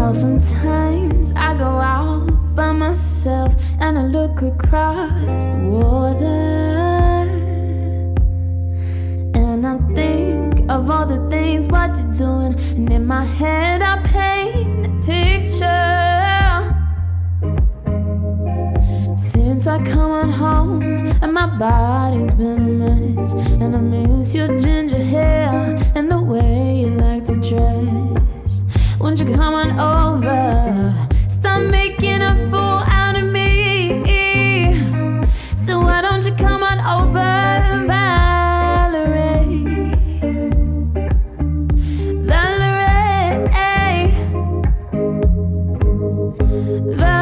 Well, sometimes I go out by myself and I look across the water. And I think of all the things what you're doing, and in my head I paint a picture. Since I come on home and my body's been a mess, and I miss your ginger hair won't you come on over? Stop making a fool out of me. So why don't you come on over, Valerie? Valerie. Valerie.